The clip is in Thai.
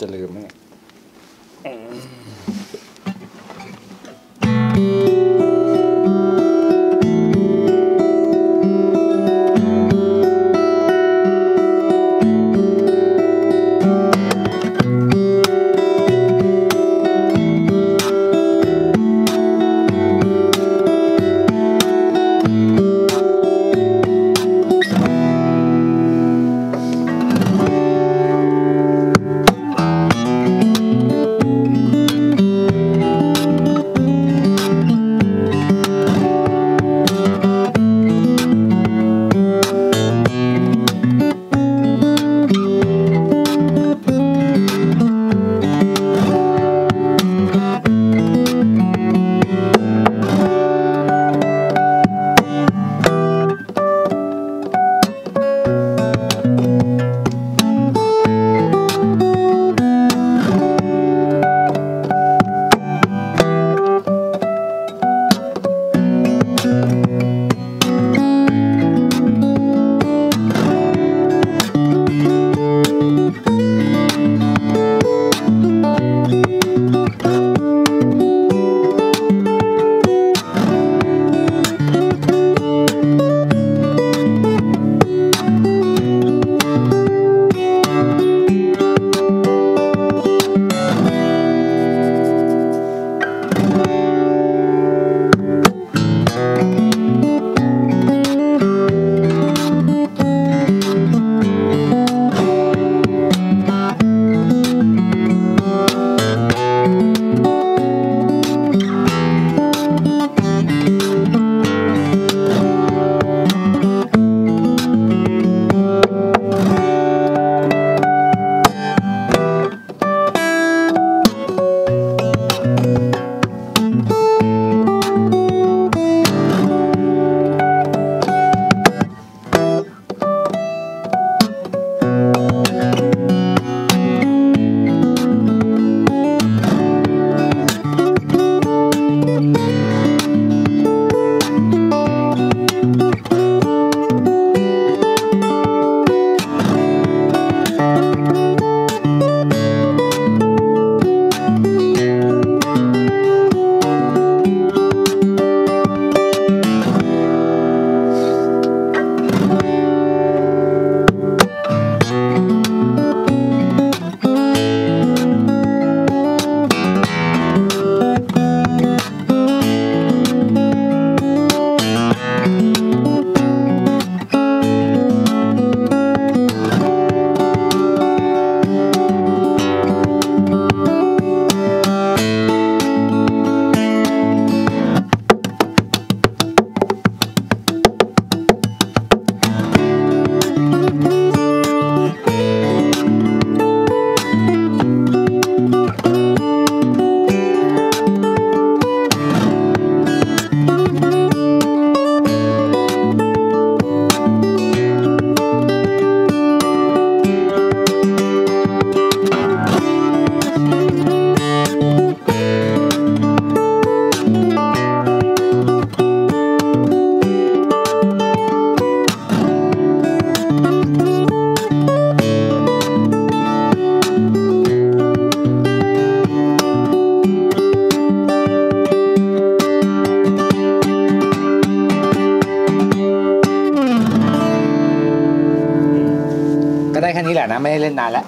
चले गए मैं นี้แหละนะ ไม่ได้เล่นนานแล้ว